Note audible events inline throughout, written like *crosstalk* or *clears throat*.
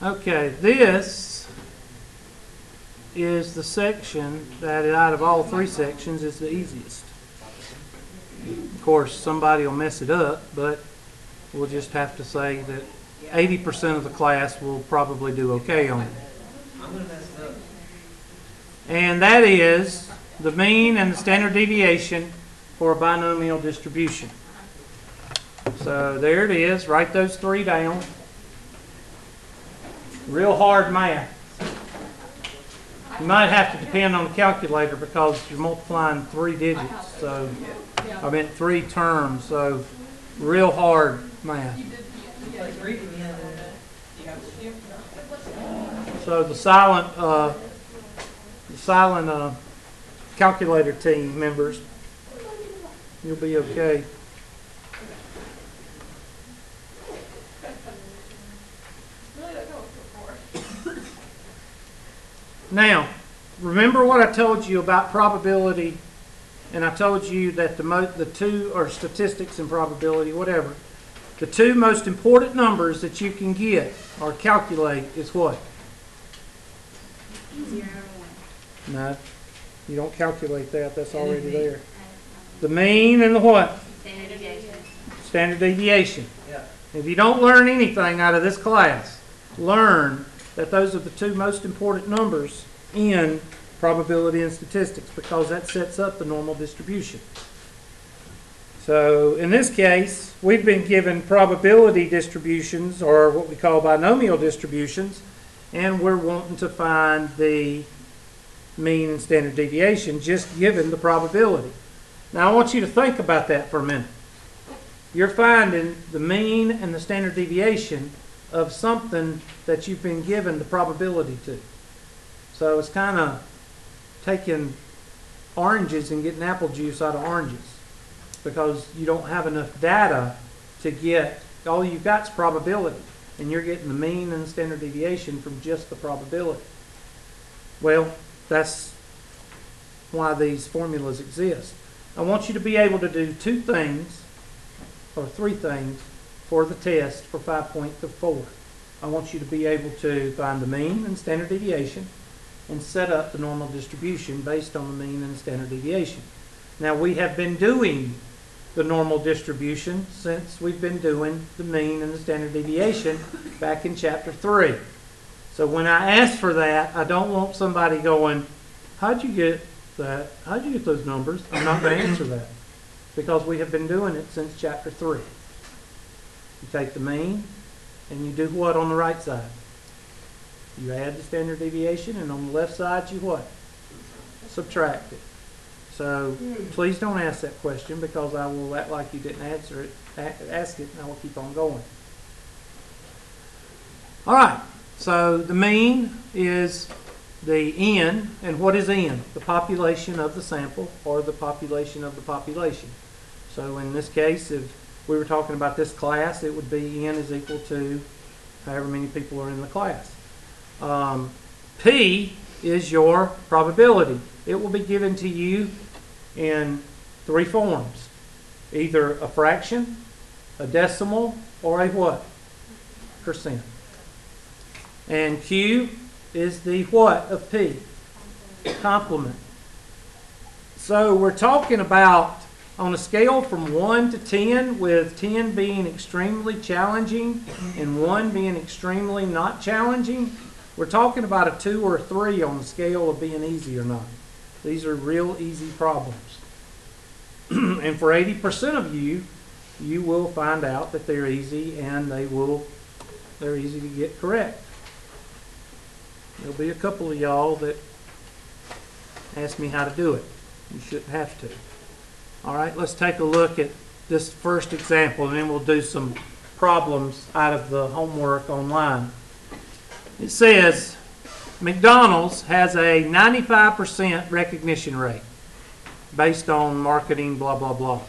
Okay, this is the section that out of all three sections is the easiest. Of course, somebody will mess it up, but we'll just have to say that eighty percent of the class will probably do okay on it. And that is the mean and the standard deviation for a binomial distribution. So there it is, write those three down. Real hard math. You might have to depend on the calculator because you're multiplying three digits, so, I meant three terms, so real hard math. So the silent, uh, the silent, uh, calculator team members, you'll be okay. Now, remember what I told you about probability, and I told you that the mo, the two, or statistics and probability, whatever. The two most important numbers that you can get or calculate is what? Zero and one. No, you don't calculate that, that's And already the- there. The mean and the what? Standard deviation. Standard deviation. Yeah. If you don't learn anything out of this class, learn that those are the two most important numbers in probability and statistics because that sets up the normal distribution. So in this case, we've been given probability distributions or what we call binomial distributions, and we're wanting to find the mean and standard deviation just given the probability. Now I want you to think about that for a minute you're finding the mean and the standard deviation of something that you've been given the probability to. So it's kind of taking oranges and getting apple juice out of oranges because you don't have enough data to get, all you've got is probability and you're getting the mean and standard deviation from just the probability. Well, that's why these formulas exist. I want you to be able to do two things or three things for the test for 5.4. I want you to be able to find the mean and standard deviation and set up the normal distribution based on the mean and standard deviation. Now, we have been doing the normal distribution since we've been doing the mean and the standard deviation back in chapter 3. So when I ask for that, I don't want somebody going, how'd you get that? How'd you get those numbers? I'm not going to answer that because we have been doing it since chapter 3. You take the mean and you do what on the right side? You add the standard deviation and on the left side you what? Subtract it. So please don't ask that question because I will act like you didn't answer it, ask it and I will keep on going. All right, so the mean is the n, and what is n? The population of the sample or the population of the population. So in this case, if we were talking about this class, it would be n is equal to however many people are in the class. Um, P is your probability. It will be given to you in three forms. Either a fraction, a decimal, or a what? Percent. And Q is the what of P? Complement. So we're talking about on a scale from 1 to 10, with 10 being extremely challenging and 1 being extremely not challenging, we're talking about a 2 or a 3 on the scale of being easy or not. These are real easy problems. *clears throat* and for 80% of you, you will find out that they're easy and they will they're easy to get correct. There'll be a couple of y'all that ask me how to do it. You shouldn't have to. All right, let's take a look at this first example and then we'll do some problems out of the homework online. It says McDonald's has a 95% recognition rate based on marketing, blah, blah, blah.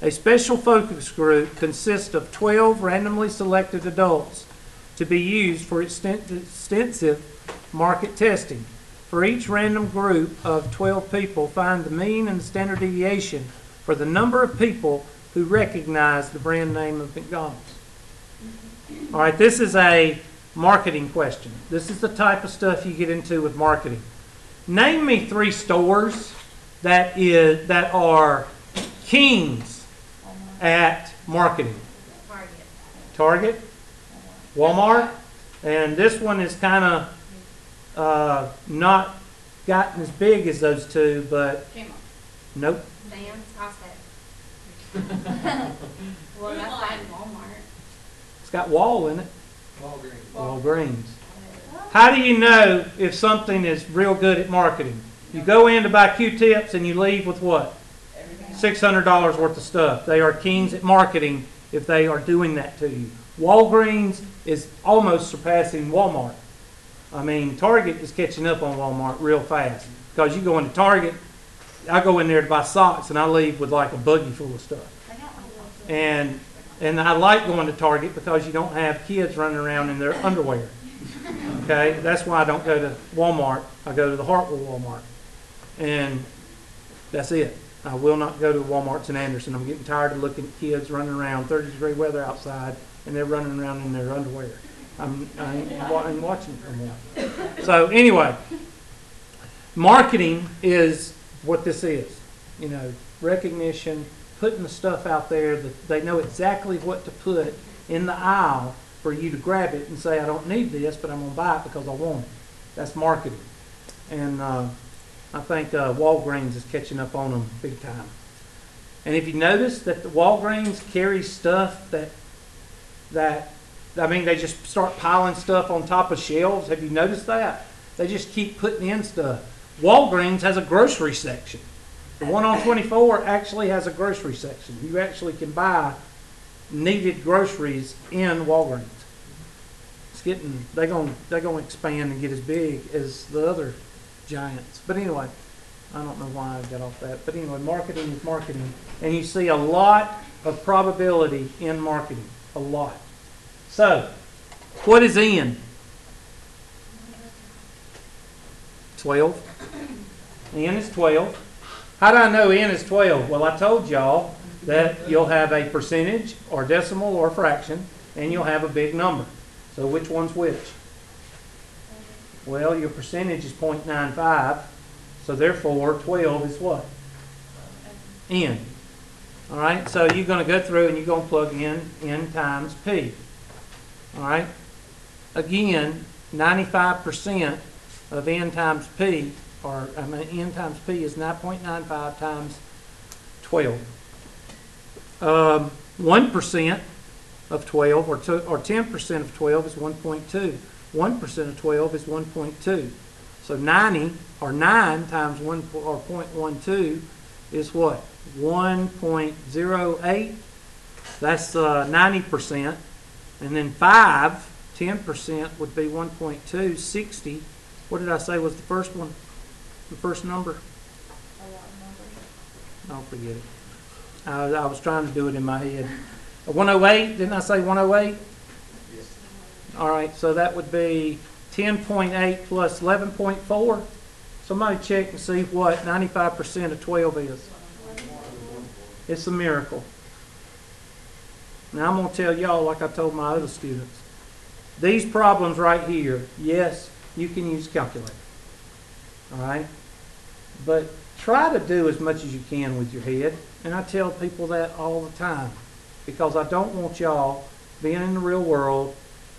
A special focus group consists of 12 randomly selected adults to be used for extensive market testing. For each random group of 12 people, find the mean and standard deviation for the number of people who recognize the brand name of McDonald's. All right, this is a marketing question. This is the type of stuff you get into with marketing. Name me three stores that is that are kings at marketing. Target. Target, Walmart, and this one is kind of uh, not gotten as big as those two, but Kmart. nope. Sam's, *laughs* Costco. Well, that's like Walmart. It's got wall in it. Walgreens. Walgreens. How do you know if something is real good at marketing? You go in to buy Q-tips and you leave with what? Six hundred dollars worth of stuff. They are kings at marketing if they are doing that to you. Walgreens is almost surpassing Walmart. I mean, Target is catching up on Walmart real fast because you go into Target. I go in there to buy socks and I leave with like a buggy full of stuff. And and I like going to Target because you don't have kids running around in their underwear. Okay, that's why I don't go to Walmart. I go to the Hartwell Walmart, and that's it. I will not go to the WalMarts in Anderson. I'm getting tired of looking at kids running around, 30 degree weather outside, and they're running around in their underwear. I'm, I ain't, wa- ain't watching it more. So anyway, marketing is what this is. You know, recognition, putting the stuff out there that they know exactly what to put in the aisle for you to grab it and say, I don't need this, but I'm going to buy it because I want it. That's marketing. And uh, I think uh, Walgreens is catching up on them big time. And if you notice that the Walgreens carries stuff that, that, I mean, they just start piling stuff on top of shelves. Have you noticed that? They just keep putting in stuff. Walgreens has a grocery section. The one on 24 actually has a grocery section. You actually can buy needed groceries in Walgreens. It's getting, they're going, they're going to expand and get as big as the other giants. But anyway, I don't know why I got off that. But anyway, marketing is marketing. And you see a lot of probability in marketing. A lot. So, what is in? 12. N is 12. How do I know N is 12? Well, I told y'all that you'll have a percentage or decimal or fraction, and you'll have a big number. So which one's which? Well, your percentage is 0.95, so therefore 12 is what? N. All right, so you're going to go through and you're going to plug in N times P. All right? Again, 95% of N times P, or I mean, N times P is 9.95 times 12. Um, 1% of 12 or, or 10% of 12 is 1.2. 1% of 12 is 1.2. So 90 or 9 times 1 po- or 0.12 is what? 1.08. That's uh, 90%. And then 5, 10% would be 1.2. 60. What did I say was the first one? The first number? I'll forget it. I, I was trying to do it in my head. 108, didn't I say 108? Yes. All right, so that would be 10.8 plus 11.4. Somebody check and see what 95% of 12 is. It's a miracle. Now, I'm going to tell y'all, like I told my other students, these problems right here, yes, you can use a calculator. All right? But try to do as much as you can with your head. And I tell people that all the time because I don't want y'all being in the real world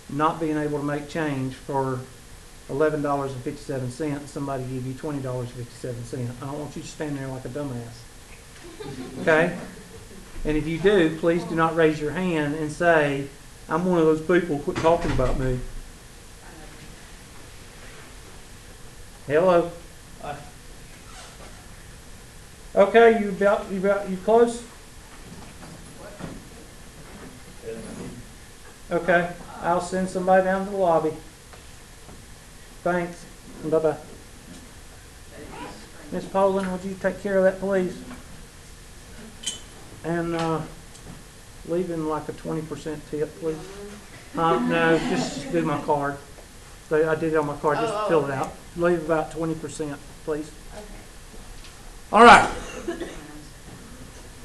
not being able to make change for eleven dollars and fifty-seven cents, somebody give you twenty dollars and fifty-seven cents. I don't want you to stand there like a dumbass. Okay? And if you do, please do not raise your hand and say, I'm one of those people, quit talking about me. Hello? Okay, you about, you about, you close? Okay, I'll send somebody down to the lobby. Thanks, bye-bye. Miss Poland, would you take care of that, please? And, uh, leave him like a twenty percent tip, please. Uh, no, just do my card. I did it on my card, just Oh, oh, fill it okay. out. Leave about twenty percent, please. All right.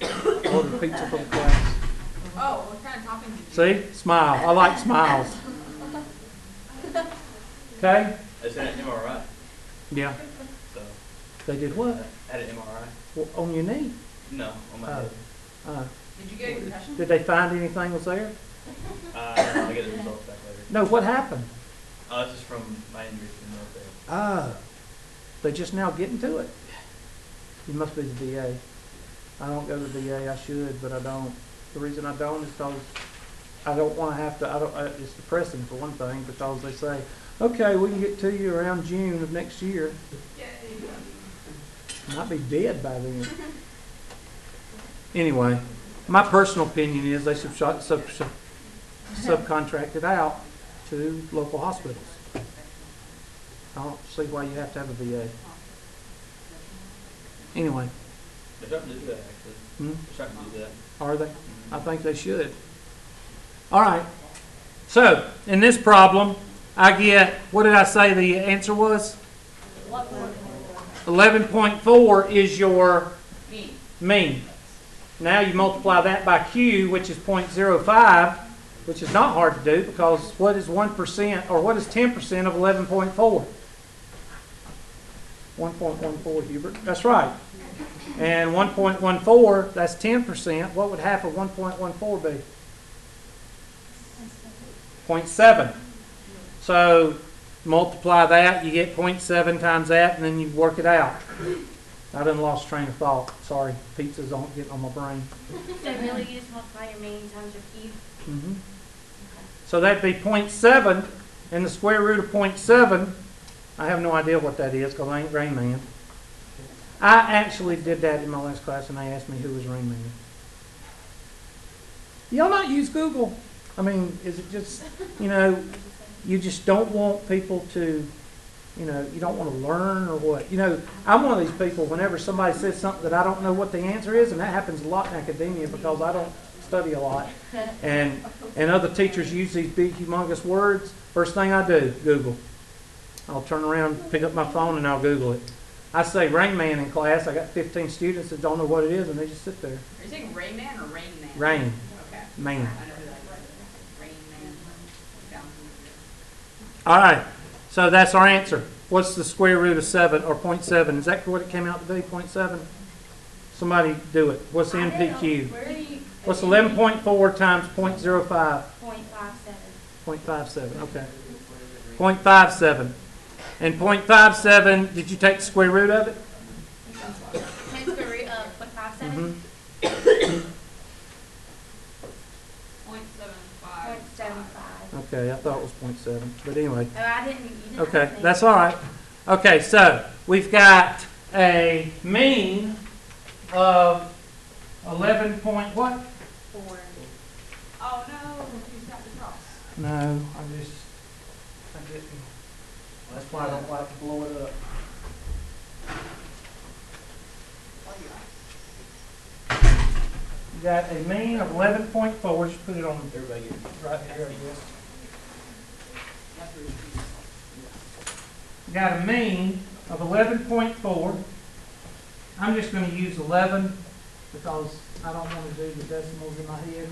Order pizza for the class. Oh, what kind of toppings did you? See, smile. I like smiles. Okay? I said an MRI, Yeah. so They did what? I had an MRI. Well, On your knee? No, on my Oh. head. Uh, Did you get a concussion? did they find anything was there? Uh, no, I'll get the results back later. No, what happened? Uh, this is from my injuries in the military. Ah, they just now getting to it. You must be the VA. I don't go to the VA. I should, but I don't. The reason I don't is because I don't want to have to. I don't. It's depressing for one thing because they say, "Okay, we can get to you around June of next year." Might be dead by then. Anyway, my personal opinion is they should sub, sub, sub, subcontract it out to local hospitals. I don't see why you have to have a VA. Anyway, They're starting to do that, actually. hmm, They're starting to do that. are they? I think they should. All right. So, in this problem, I get, what did I say the answer was? Eleven point four is your Me. mean. Now you multiply that by Q, which is 0.05, which is not hard to do because what is 1% or what is 10% of 11.4? 1.14, Hubert. That's right. And 1.14, that's 10%. What would half of 1.14 be? 0.7. So multiply that, you get 0.7 times that, and then you work it out. I done lost train of thought. Sorry, pizzas aren't getting on my brain. So really you just multiply your mean times your cube? Mhm. So that'd be 0.7, and the square root of 0.7, I have no idea what that is because I ain't Rain Man. I actually did that in my last class, and they asked me who was Rain Man. Y'all not use Google? I mean, is it just, you know, you just don't want people to, you know, you don't want to learn or what? You know, I'm one of these people, whenever somebody says something that I don't know what the answer is, and that happens a lot in academia because I don't study a lot. And, and other teachers use these big humongous words. First thing I do, Google. I'll turn around, pick up my phone, and I'll Google it. I say Rain Man in class. I got 15 students that don't know what it is, and they just sit there. Are you saying Rain Man or Rain Man? Rain, Okay. man. I know who that is. Rain Man. All right. So that's our answer. What's the square root of 7 or 0.7? Is that what it came out to be? 0.7? Somebody do it. What's the I don't know. NPQ? Where are you? What's 11.4 times 0.05? Point five seven. 0.57, okay. 0.57. And 0.57, did you take the square root of it? Take the root of point five seven? Mhm. Point seven five. Point seven five. Okay, I thought it was 0.7, but anyway. Oh, I didn't, you didn't. Okay, that's all right. Okay, so we've got a mean of 11 point what? Four. Oh, no, you got the cross. No, I just, I didn't. That's why I don't like to blow it up. You got a mean of 11.4, just put it on Everybody get right here, I guess. Got a mean of eleven point four. I'm just gonna use eleven because I don't wanna do the decimals in my head.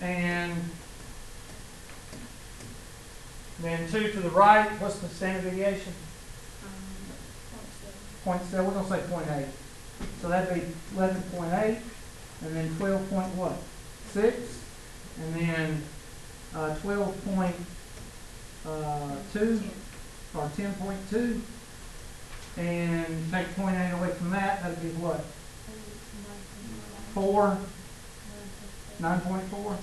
And then two to the right, what's the standard deviation? Um, Point seven, we're gonna say point eight. So that'd be eleven point eight, and then twelve point what? Six, and then, uh, twelve point, uh, two, or ten point two. And take point eight away from that, that'd be what? Four, nine point four?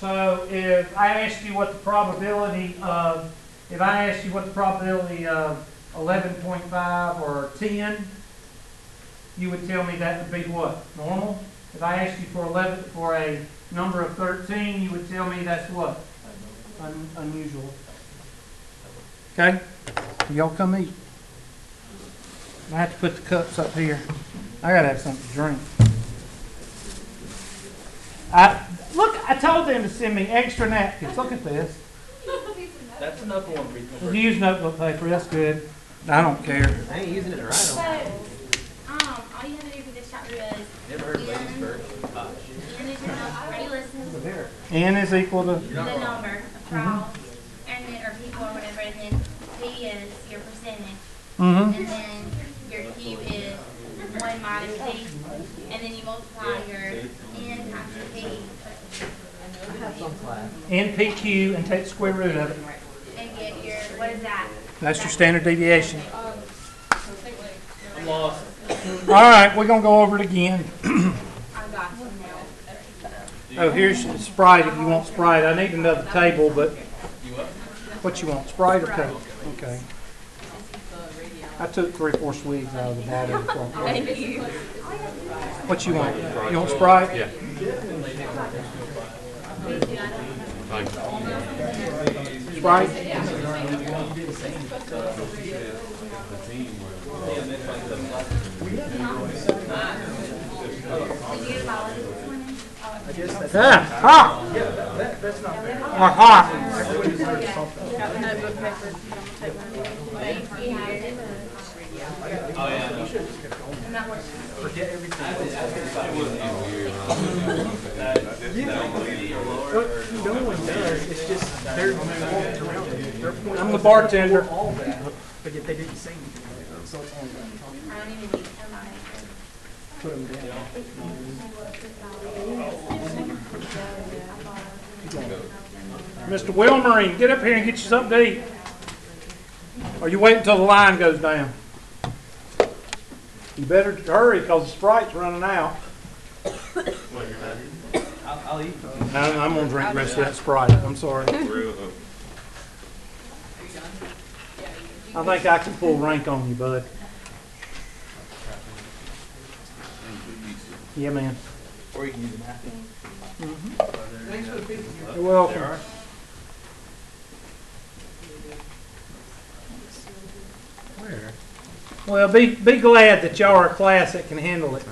So if I asked you what the probability of, if I asked you what the probability of eleven point five or ten, you would tell me that would be what, normal? If I asked you for eleven, for a number of thirteen, you would tell me that's what? Un- unusual. Okay? Y'all come eat. I have to put the cups up here. I gotta have something to drink. I, look, I told them to send me extra napkins. Look at this. That's enough for one brief. Use notebook paper, that's good. I don't care. I ain't using it to write So, on. um, all you have to do for this chapter is, Never heard ladies first. Ian is your number, are you listening? N is equal to, The number of trials, And then or people or whatever, and then P is your percentage, Mm-hmm. and then your Q is one minus P, and then you multiply your N times your P N P Q and take the square root of it. and get your, what is that? That's your standard deviation. I'm lost. All right, we're gonna go over it again. I got you now. Oh, here's Sprite if you want Sprite. I need another table, but what? what you want, Sprite or Coke? Okay. I took three or four swigs out of the bottle. Thank you. What you want? You want Sprite? Yeah. Sprite? Did you get a bottle this morning? Yeah, hot. Or hot. You had. Oh, yeah. I'm not working. No one does, it's just, they're they're I'm the bartender. all that, but yet they didn't say anything. So it's on, I don't even need, I'm put them down. Mr. Wilmerine, get up here and get you something to eat. Or you wait until the line goes down. You better hurry because the Sprite's running out. I'll, I'll eat. I'm, I'm gonna drink the rest of that Sprite, I'm sorry. I think I can pull rank on you, bud. Yeah, man. Or you can use a napkin. Thanks for the pizza. You're welcome. Where? Well, be, be glad that y'all are a class that can handle it.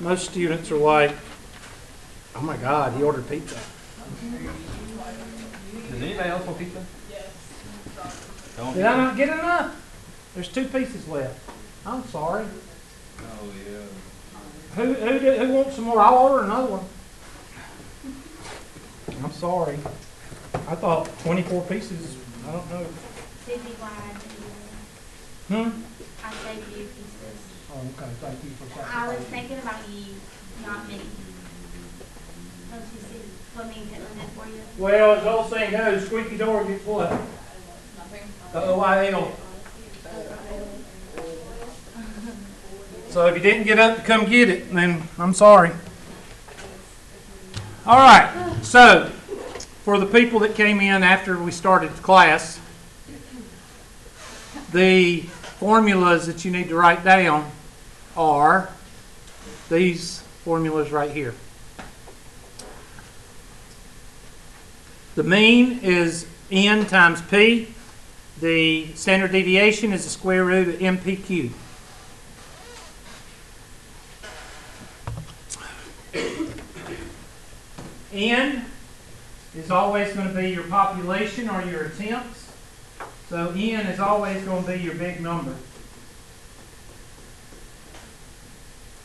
Most students are like, oh my God, he ordered pizza. Does anybody else want pizza? Don't Did I not get enough? There's two pieces left. I'm sorry. Oh, yeah. Who, who, do- who wants some more? I'll order another one. I'm sorry. I thought twenty-four pieces, I don't know. Sydney glad. Hmm? I saved you pieces. Oh, okay, thank you for I was thinking about you, not me. Don't you see what me and Caitlin did for you? Well, as the old saying goes, squeaky door gets what? The OIL. So if you didn't get up to come get it, then I'm sorry. All right, so for the people that came in after we started class, the formulas that you need to write down are these formulas right here. The mean is n times p. The standard deviation is the square root of NPQ. N is always going to be your population or your attempts. So N is always going to be your big number.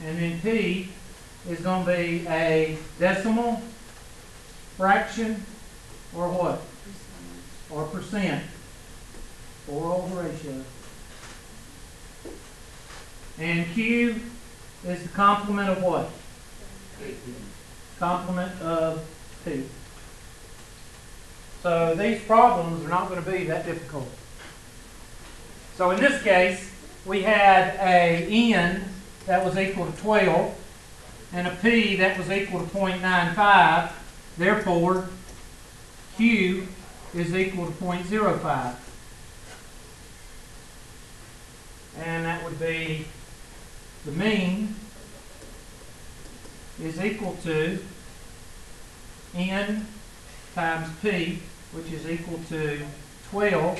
And then P is going to be a decimal, fraction, or what? Or percent. Or the ratio. And Q is the complement of what? Complement of P. So these problems are not going to be that difficult. So in this case, we had a N that was equal to 12 and a P that was equal to 0.95. Therefore, Q is equal to 0.05. And that would be the mean is equal to N times P, which is equal to 12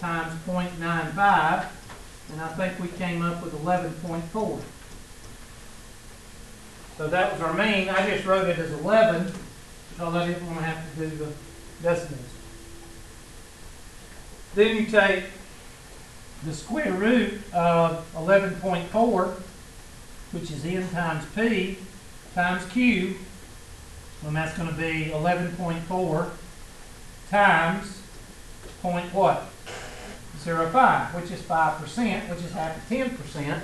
times 0.95, and I think we came up with 11.4. So that was our mean. I just wrote it as 11 because I didn't want to have to do the decimals. Then you take the square root of 11.4, which is n times p, times q, and that's going to be 11.4 times point what? Zero five, which is five percent, which is half of ten percent.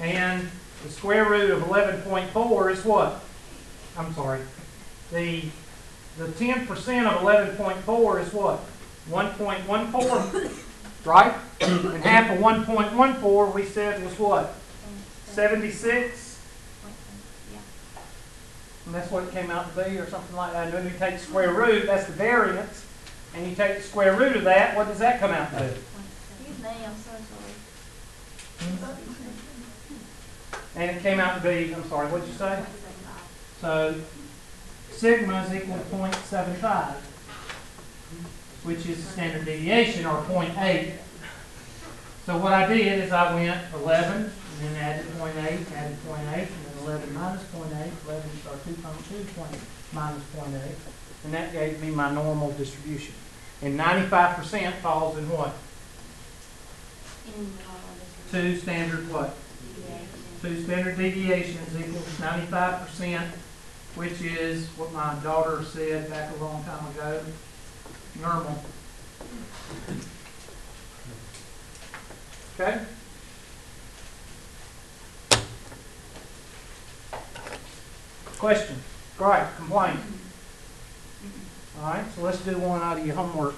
And the square root of eleven point four is what? I'm sorry. The, the ten percent of eleven point four is what? One point one four, *laughs* right? And half of one point one four, we said was what? Seventy-six? Yeah. And that's what it came out to be, or something like that. And then you take the square root, that's the variance, and you take the square root of that, what does that come out to? And it came out to be, I'm sorry, what'd you say? So sigma is equal to 0.75, which is the standard deviation, or 0.8. So what I did is I went 11, and then added 0.8, added 0.8, and then 11 minus 0.8, 11, or 2.2 point minus 0.8, and that gave me my normal distribution. And 95% falls in what? Two standard what? Two standard deviations equals ninety-five percent, which is what my daughter said back a long time ago, normal. Okay? Question, gripe, complaint? All right, so let's do one out of your homework.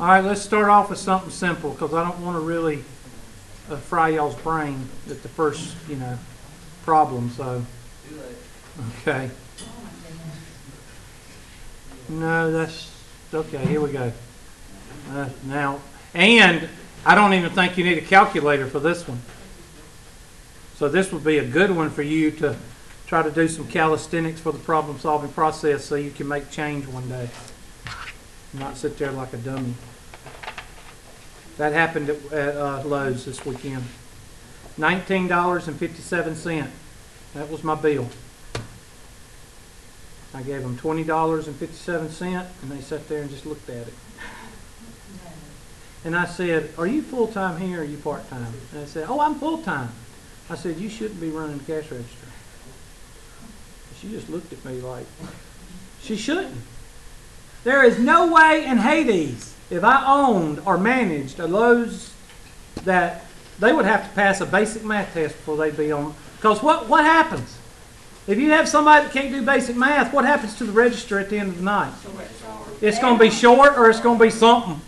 All right, let's start off with something simple, because I don't want to really uh, fry y'all's brain at the first, you know, problem, so, okay. No, that's, okay, here we go. Uh, Now, and I don't even think you need a calculator for this one. So this would be a good one for you to try to do some calisthenics for the problem-solving process so you can make change one day. Not sit there like a dummy. That happened at, at uh, Lowe's this weekend. Nineteen dollars and fifty-seven cent. That was my bill. I gave them twenty dollars and fifty-seven cent, and they sat there and just looked at it. And I said, "Are you full-time here or are you part-time?" And they said, "Oh, I'm full-time." I said, "You shouldn't be running the cash register." She just looked at me like, she shouldn't. There is no way in Hades, if I owned or managed a Lowe's, that they would have to pass a basic math test before they'd be on. Because what, what happens? If you have somebody that can't do basic math, what happens to the register at the end of the night? It's going to be short or it's going to be something.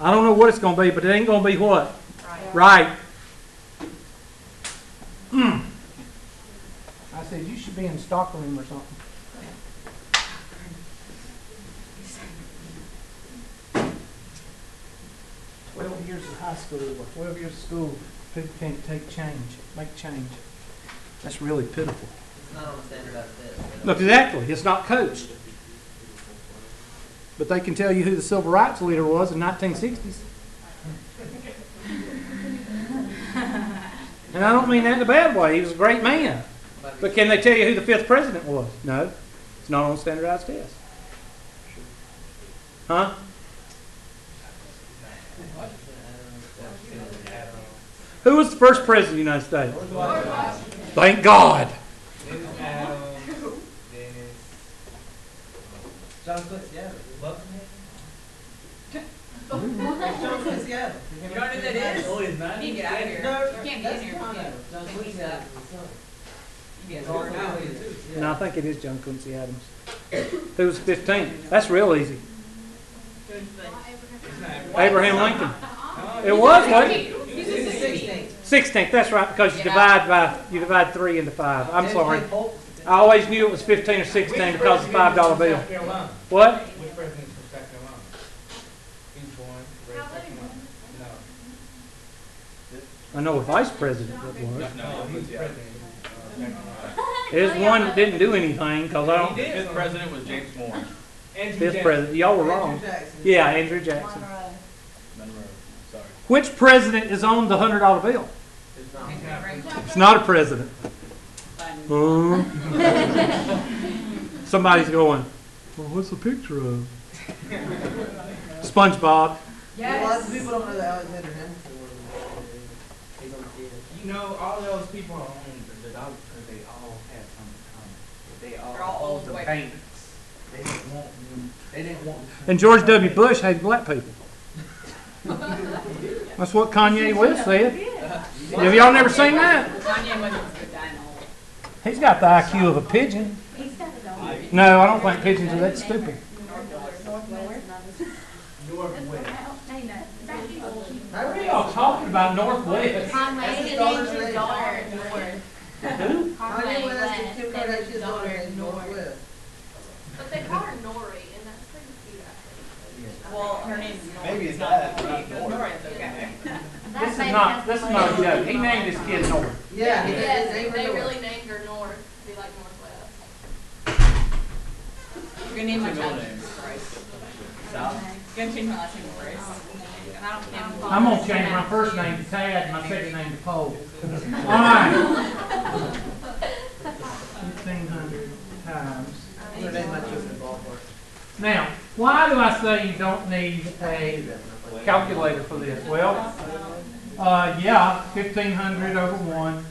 I don't know what it's going to be, but it ain't going to be what? Right. Hmm. I said, you should be in stockroom or something. Twelve years of high school or twelve years of school, people can't take change, make change. That's really pitiful. It's not on standardized test. Look, exactly, it's not coached. But they can tell you who the civil rights leader was in nineteen sixties. And I don't mean that in a bad way, he was a great man. But can they tell you who the fifth president was? No, it's not on standardized tests. Huh? Who was the first president of the United States? Thank God. Dennis Adams, Dennis. John Quincy Adams. John Quincy Adams. You know who that is? Oh, he's not. You get out of here. No, You can't be in here. John You Adams. John can't Quincy Adams. You get He's thrown also out. here too. Yeah. No, I think it is John Quincy Adams. Who was 15? That's real easy. Abraham Lincoln. It was, wasn't it? He's He's a the sixteen. 16th, that's right, because you divide by, you divide three into five. I'm sorry. I always knew it was 15 or 16 because of the five dollar bill. What? Which president's from South Carolina? Each one, Ray South Carolina. No. I know a vice president that was. No, he's president. Uh, South Carolina. There's one that didn't do anything because I don't, did. Fifth president was James Moore. Andrew fifth Jackson. president, y'all were Andrew wrong. Jackson. Yeah, Andrew Jackson. Monroe. Sorry. Which president is on the hundred dollar bill? It's not. It's not a president. Huh? Somebody's going, well, what's the picture of? SpongeBob. A lot of people don't know that Alexander Hamilton was, on the. You know, all those people own the, the dog because they all have something common. They all They're all own the white paintings. They didn't want them, they didn't want. And George W. Bush hated black people. *laughs* That's what Kanye West said. *laughs* Have y'all never seen that? Kanye West was good dying old. He's got the IQ of a pigeon. He's got to go. No, I don't think pigeons are that stupid. Northwest. How What are y'all talking about Northwest? Conway That's his and daughter's his name. daughter, North. Who? Conway Kanye West West and Kim and his Kardashian's daughter daughter, is North. Northwest. But they call her Nori, and that's pretty cute, I think. Well, her name's Nora. Maybe it's not that, Nora. not Nora. Nora is okay. This is not, this is not a joke. He named his kid North. Yeah, he did, his Yes, name they North. really named her North, to be like Northwest. You're gonna name my It's a child name. Bryce. South. You're gonna change my last name to Bryce. I don't name I'm gonna change my first name to Tad and my second name to Cole. *laughs* Alright. Fifteen hundred times. I'm gonna name my children ballpark. Now, why do I say you don't need a calculator for this? Well, uh, yeah, fifteen hundred over one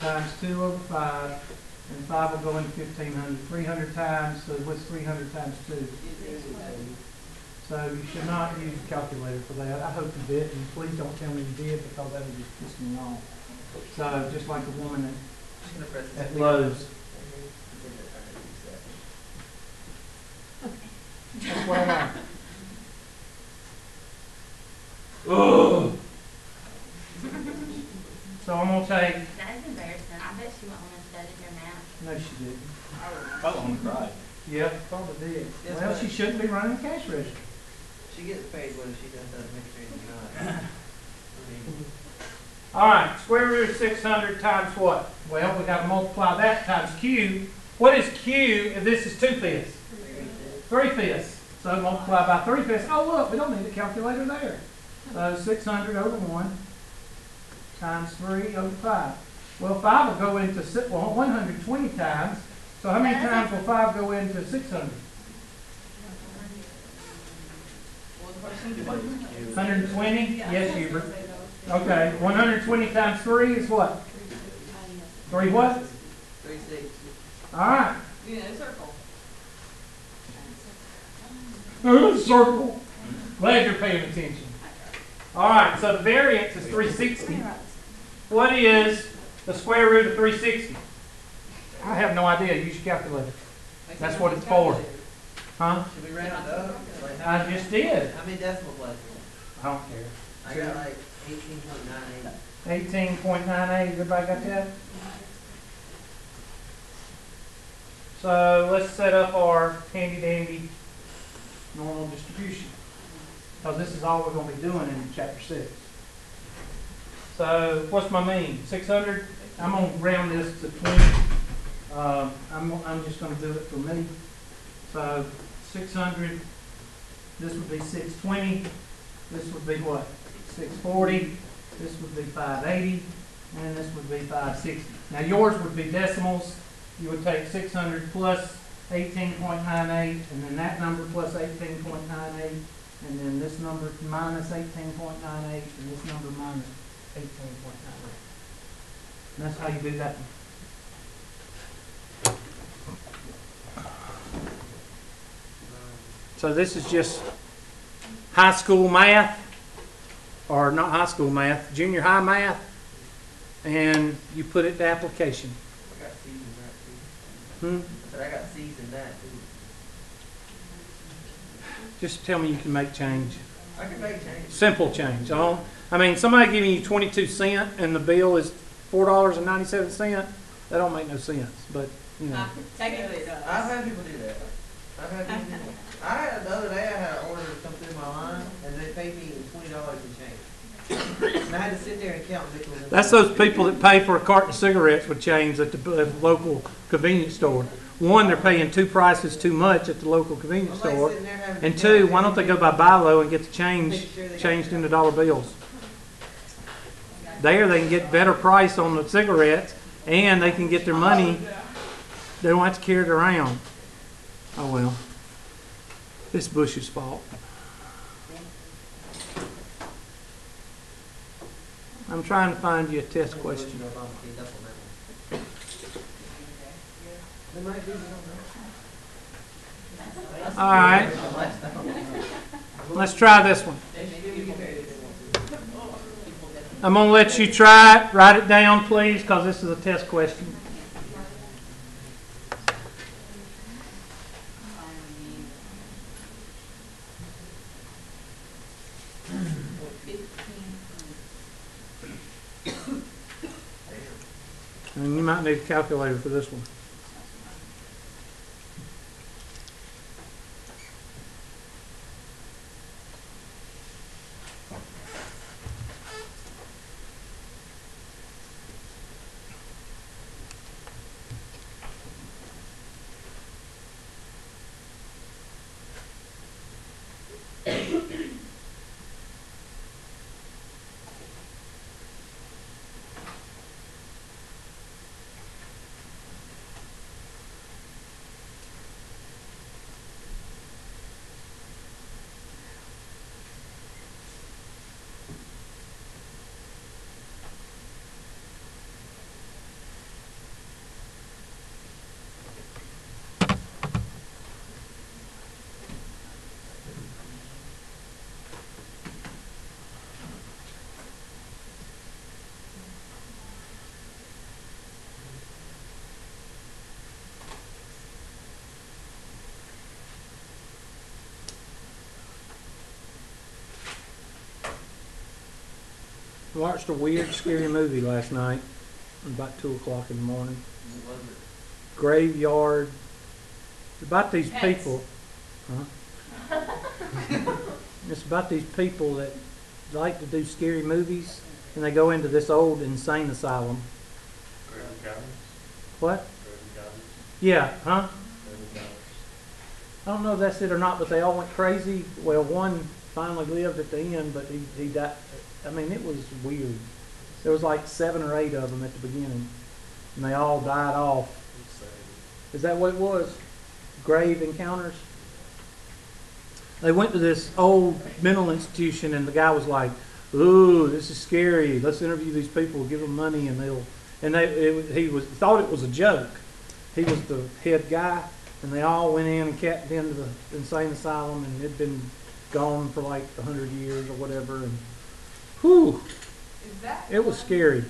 times two over five, and five will go into fifteen hundred. Three hundred times, so what's three hundred times two? So you should not use a calculator for that. I hope you did, and please don't tell me you did, because that would just piss me off. So, just like the woman Just gonna press at, at Lowe's. That's what I want. Ugh. *gasps* So I'm gonna take, That is embarrassing. I bet she went home and studied her math. no, she didn't. Probably want to cry. Yeah, probably did. Yes, Well, she shouldn't be running a cash register. She gets paid whether she does that administration or not. *coughs* All right, square root of six hundred times what? Well, we gotta multiply that times Q. What is Q if this is two fifths? Three fifths. So multiply by three fifths. Oh, look, we don't need a calculator there. So six hundred oh over one times three over five. Well, five will go into si- well, one hundred twenty times. So how many times will five go into six hundred? What was the question? Hundred and twenty? Yes, Hubert. Okay, one hundred twenty times three is what? Three what? Three six. All right. You know, circle. A Circle. Glad you're paying attention. All right, so the variance is 360. What is the square root of 360? I have no idea. Use your calculator. That's what it's for. Huh? Should we round up? Like, I just did. how many decimal places? I don't care. I got like eighteen point nine eight. 18.98. Everybody got that? So let's set up our handy dandy normal distribution. Because this is all we're going to be doing in chapter six. So what's my mean? 600? I'm going to round this to 20. Um, I'm, I'm just going to do it for me. So 600, this would be 620. This would be what? 640. This would be 580. And this would be 560. Now yours would be decimals. You would take 600 plus 18.98, and then that number plus 18.98, and then this number minus 18.98, and this number minus 18.98. And that's how you do that. So this is just high school math, or not high school math, junior high math, and you put it to application. I got C's in that Hmm? too. I said I got C's in that too. Just tell me you can make change. I can make change. Simple change. I don't, I mean, somebody giving you twenty-two cent and the bill is four dollars and ninety-seven cent, that don't make no sense, but, you know. Technically it does. I've had people do that. I've had people do that. I had, the other day, I had an order come through my line, and they paid me twenty dollars in change. And I had to sit there and count nickels. That's those people that pay for a carton of cigarettes with change at the local convenience store. One, they're paying two prices too much at the local convenience I'm store. sitting there having to And two, why don't they go by Bi-Lo and get the change, sure changed into dollar bills? There, they can get better price on the cigarettes And they can get their money, they don't have to carry it around. Oh well. It's Bush's fault. I'm trying to find you a test question. They might be, I don't know. All right, let's try this one. I'm gonna let you try it. Write it down, please, because this is a test question. And you might need a calculator for this one. Watched a weird, scary movie last night, about two o'clock in the morning. Graveyard. It's about these Pets. people. Huh? it's about these people that like to do scary movies, and they go into this old insane asylum. What? Yeah, huh? I don't know if that's it or not, but they all went crazy. Well, one finally lived at the end, but he, he died. I mean, it was weird. There was like seven or eight of them at the beginning, and they all died off. Is that what it was? Grave encounters? They went to this old mental institution, and the guy was like, "Ooh, this is scary. Let's interview these people, give them money, and they'll." And they, it, he was thought it was a joke. He was the head guy, and they all went in and kept into the insane asylum, and it'd been gone for like a hundred years or whatever. And whew, Is that? it was scary. Is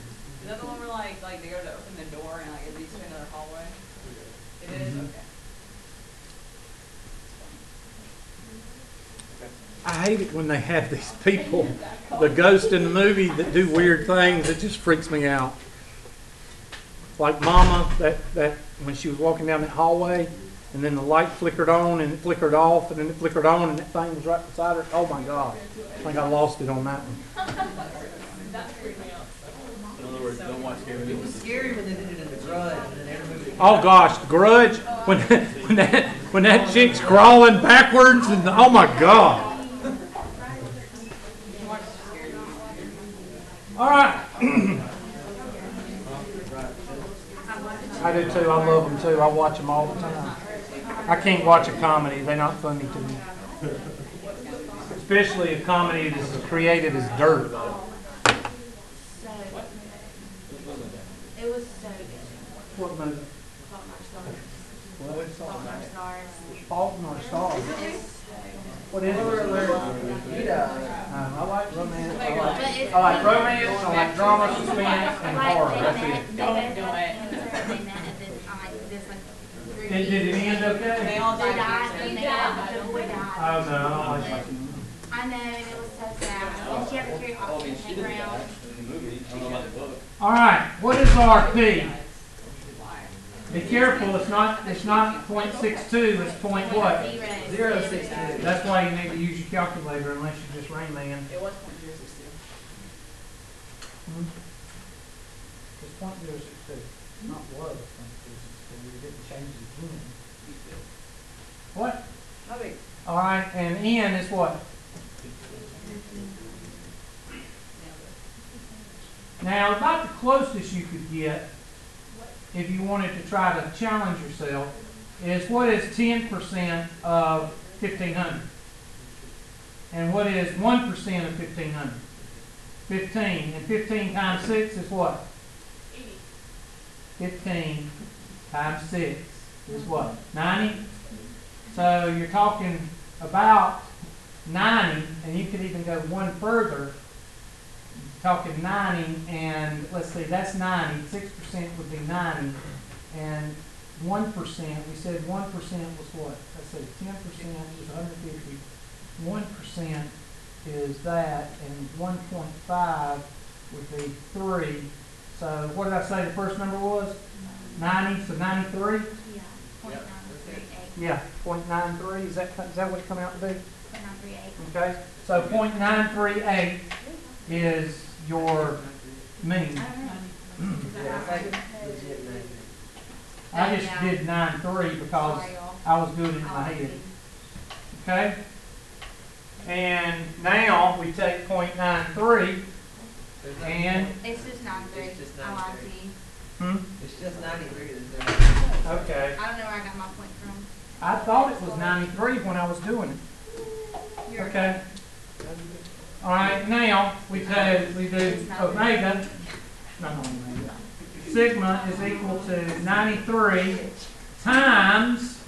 that the one where like, like they go to open the door and like it leads to another hallway? It is, Mhm. okay. I hate it when they have these people, the ghost in the movie that do weird things. It just freaks me out. Like Mama, that, that when she was walking down that hallway, and then the light flickered on and it flickered off, and then it flickered on, and that thing was right beside her. Oh my God! I think I lost it on that one. In other words, don't watch scary It was scary when they did it in the grudge and then every movie. Oh gosh, Grudge when when that when that chick's crawling backwards and oh my God! All right. *clears throat* I do too. I love them too. I watch them all the time. I can't watch a comedy. They're not funny to me. Especially a comedy that's as creative as dirt. So, it was so good. What movie? Fault in Stars. Fault in Our Stars. Fault in Our Stars. What is it? He died. Um, I like romance. I like, I like romance. I like drama, suspense, and Like, horror. That's it. Don't do it. him and her, They met at this, on like this like. Did, did it end They okay? all They died. died, they all, the Oh died. no, I don't like watching them. I know, and it was so sad. And she had to carry I oxygen she the ground. movie. I don't know about the book. All right, what is RP? Be careful, it's not, it's not point six two, it's point what? Zero. Zero six two. That's why you need to use your calculator unless you just Rain Man. It was point zero six two. Hmm. It's point zero six two, not was point zero six two, you didn't change the ten. What? No big. All right, and N is what? Now, about the closest you could get if you wanted to try to challenge yourself, is what is ten percent of fifteen hundred? And what is one percent of fifteen hundred? Fifteen, and fifteen times six is what? Fifteen times six is what? 90? So you're talking about 90, and you could even go one further, talking 90, and let's see, that's 90. 6% would be 90. And 1%, we said 1% was what? Let's see, 10% is 150. 1% is that, and 1.5 would be 3. So what did I say the first number was? 90, so 93? Yeah, point nine three, is that, is that what it come out to be? point nine three eight. Okay, so point nine three eight is your mean. I don't know. Is that Yeah, it's right? like legit name. I just did nine three because I was good in my head, okay? And now we take point nine three There's no- and, It's just nine three. It's just I lied 93. to you. hmm, It's just ninety-three, there's okay. I don't know where I got my point from. I thought it was ninety-three when I was doing it, okay? All right, now, we do, we do omega, no, no, omega. Sigma is equal to ninety-three times,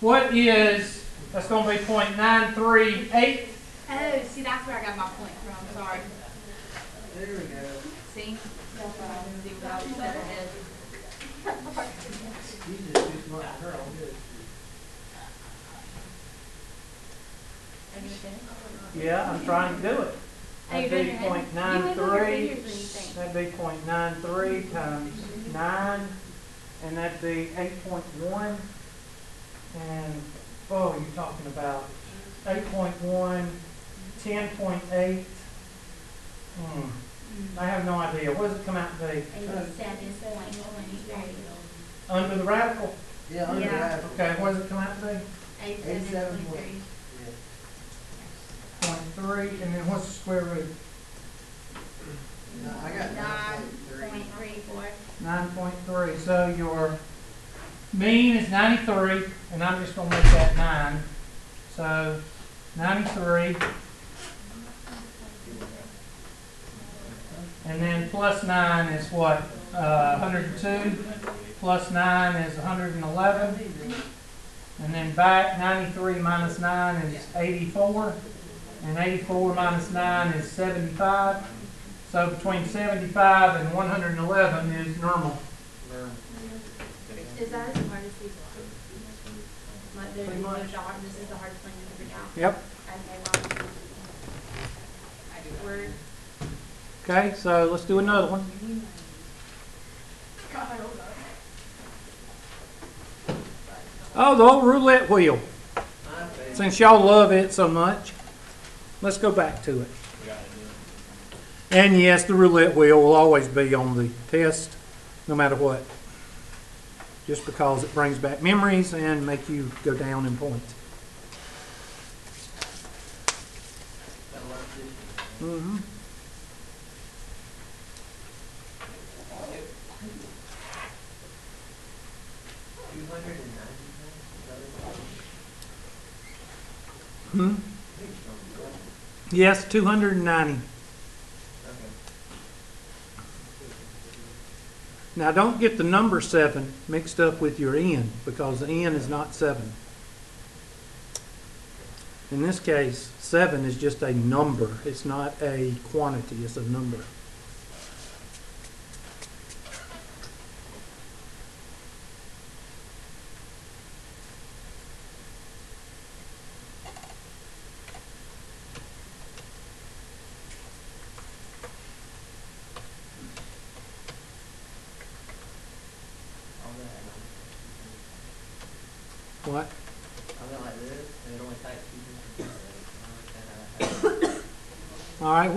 what is, that's gonna be point nine three eight, Oh, see, that's where I got my point from. Sorry. There we go. See? That's what I was doing. I was better head. You just too smart for her, I'm good. Are you finished? Yeah, I'm trying to do it. Are you That'd be your hand? point You nine move your three, fingers when you think. that'd be point nine three times nine, and that'd be eight point one. And, oh, you're talking about eight point one, ten point eight. Hmm, I have no idea, what does it come out to be? Eighty-seven point twenty-three. Under the radical, Yeah, under Yeah. radical. okay, what does it come out to be? Eighty-seven Eighty-seven point point- three. Yeah. Point three, and then what's the square root? No, I got nine Nine point three. point three four. Nine point three, so your mean is ninety-three, and I'm just gonna make that nine. So ninety-three. And then plus nine is what, uh, hundred and two, plus nine is hundred and eleven. And then back, ninety-three minus nine is eighty-four, and eighty-four minus nine is seventy-five. So between seventy-five and one hundred and eleven is normal. Is that as hard as these Like the, Pretty much. this is the hardest thing to figure out. Yep. Okay, well, I do that. we're, Okay, so let's do another one. God, I don't know. Oh, the old roulette wheel. Since y'all love it so much, let's go back to it. And yes, the roulette wheel will always be on the test, no matter what. Just because it brings back memories and make you go down in points. Mm-hmm. Two Yes, two hundred and ninety. Okay. Now, don't get the number seven mixed up with your n, because the n is not seven. In this case, seven is just a number. It's not a quantity, it's a number.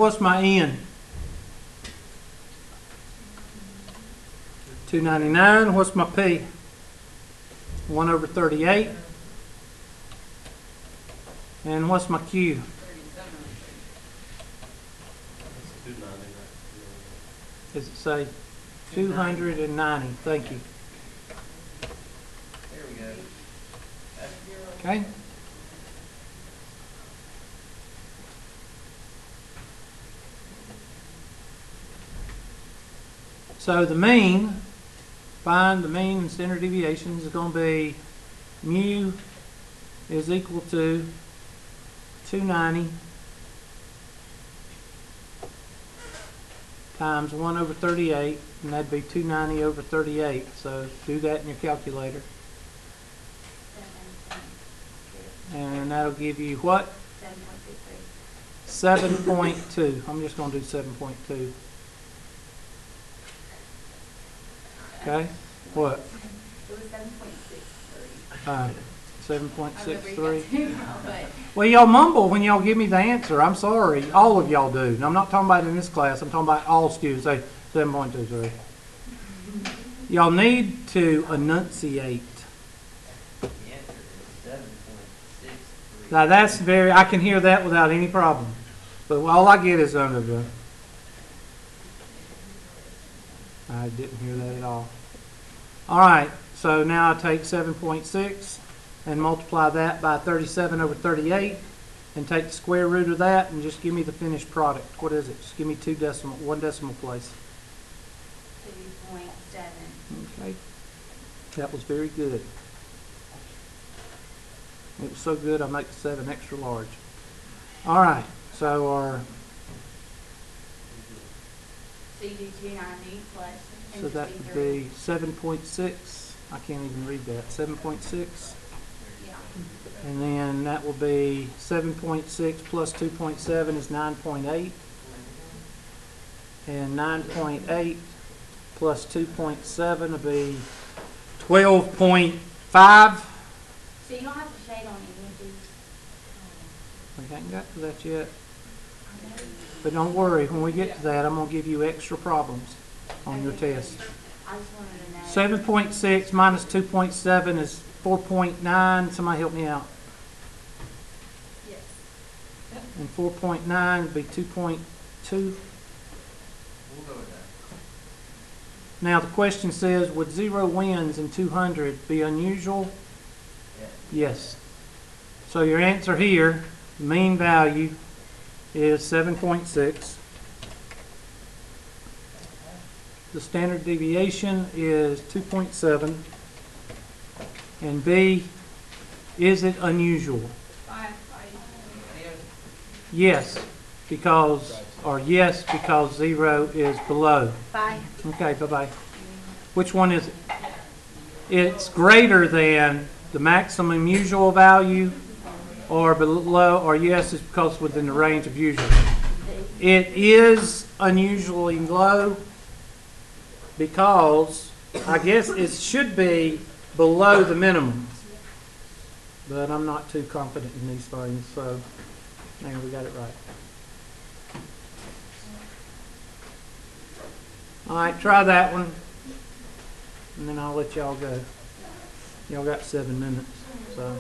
What's my n? 299. What's my P? 1 over 38. And what's my Q? Does it say 290? Thank you. Okay. So the mean, find the mean and standard deviation is going to be mu is equal to 290 times 1 over 38, and that'd be 290 over 38. So do that in your calculator. And that'll give you what? 7.2. I'm just going to do 7.2. Okay, what? It was seven point six three. Uh, seven point I six remember you three. got two now, but Well, y'all mumble when y'all give me the answer. I'm sorry. All of y'all do. And I'm not talking about in this class. I'm talking about all students. Say seven point two three. Y'all need to enunciate. The answer is seven point six three. Now that's very, I can hear that without any problem. But all I get is under the. I didn't hear that at all. All right, so now I take seven point six and multiply that by thirty-seven over thirty-eight and take the square root of that and just give me the finished product. What is it? Just give me two decimal, one decimal place. two point seven. Okay. That was very good. It was so good, I make the seven extra large. All right, so our, So you do two ninety plus. so that would be seven point six. I can't even read that. Seven point six. Yeah. And then that will be seven point six plus two point seven is nine point eight. And nine point eight plus two point seven will be twelve point five. So you don't have to shade on any of these. We haven't got to that yet. But don't worry, when we get to that, I'm gonna give you extra problems on your test. I just wanted to know. Seven point six minus two point seven is four point nine. Somebody help me out. Yes. And four point nine would be two point two. We'll go with that. Now, the question says, would zero wins in two hundred be unusual? Yeah. Yes. So your answer here, mean value, is seven point six. The standard deviation is two point seven. And B, is it unusual? Yes, because, or yes, because zero is below. Bye. Okay, bye-bye. Which one is it? It's greater than the maximum usual value or below, or yes, it's because within the range of usual. It is unusually low because I guess it should be below the minimum. But I'm not too confident in these things, so, man, we got it right. All right, try that one, and then I'll let y'all go. Y'all got seven minutes, so.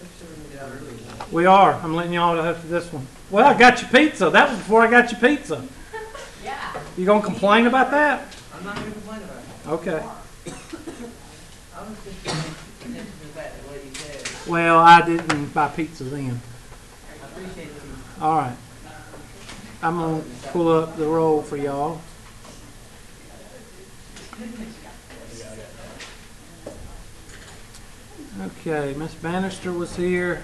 Let's see if we can get out early. We are, I'm letting y'all for this one. Well, I got your pizza, that was before I got your pizza. *laughs* Yeah. You gonna complain about that? I'm not gonna complain about it. Okay. *coughs* I was just to the fact that what you said. Well, I didn't buy pizza then. I appreciate you. All right. I'm gonna pull up the roll for y'all. *laughs* Okay, Miss Bannister was here.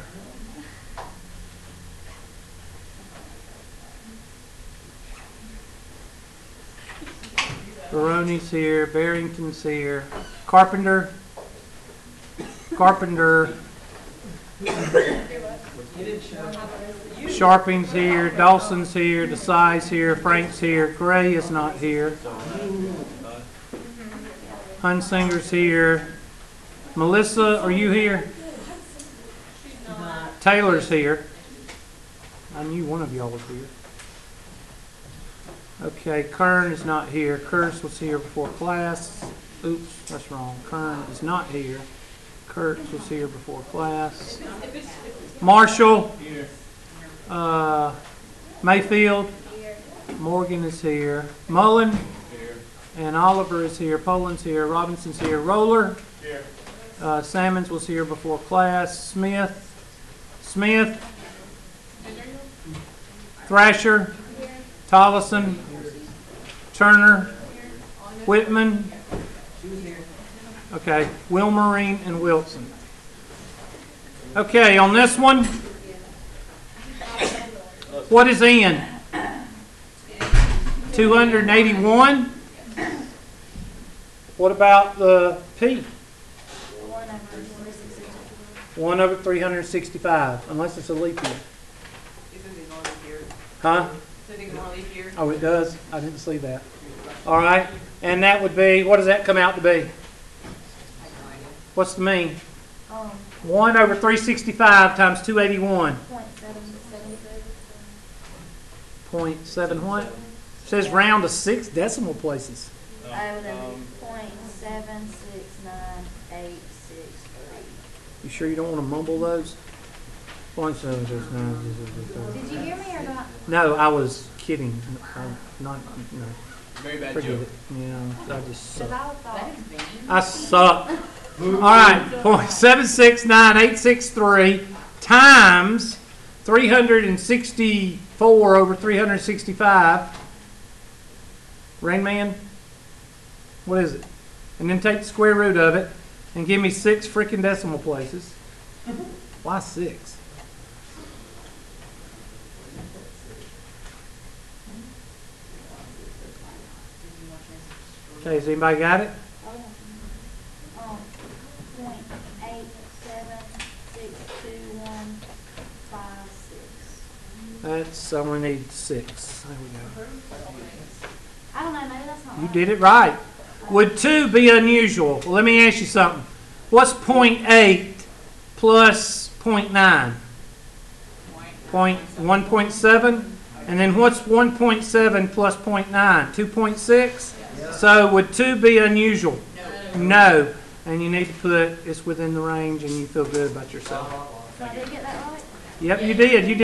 Baroni's here, Barrington's here, Carpenter, Carpenter. Sharping's here, Dawson's here, Desai's here, Frank's here, Gray is not here. Hunsinger's here. Melissa, are you here? Taylor's here. I knew one of y'all was here. Okay, Kern is not here. Kurtz was here before class. Oops, that's wrong. Kern is not here. Kurtz was here before class. Marshall. Uh, Mayfield. Morgan is here. Mullen. And Oliver is here. Poland's here. Robinson's here. Roller. Uh, Sammons was here before class. Smith, Smith, Thrasher, Tollison, Turner, Whitman, okay, Wilmerine and Wilson. Okay, on this one, what is N? 281? What about the P? 1 over 365, unless it's a leap year. Isn't it on leap year? Huh? Oh, it does. I didn't see that. All right. And that would be, what does that come out to be? What's the mean? Um, 1 over 365 times 281. 0.7 what? It says round to six decimal places. Um, 0.7698. You sure you don't want to mumble those? Point seven six nine. Did you hear me or not? No, I was kidding. I'm not, no, Very bad forget joke. it. Yeah, I just suck. I I suck. All right, point seven six nine eight six three times three hundred and sixty-four over three hundred and sixty-five. Rain Man, what is it? And then take the square root of it and give me six freaking decimal places. Why six? Okay, has anybody got it? point eight seven six two one five six. That's, I only need six. There we go. I don't know, maybe that's not You right. did it right. Would two be unusual? Well, let me ask you something. What's point 0.8 plus 0.9? Point one point seven? And then what's one point seven plus point 0.9? Two point six? So would two be unusual? No. And you need to put it's within the range and you feel good about yourself. So I get that right? Yep, you did. You did.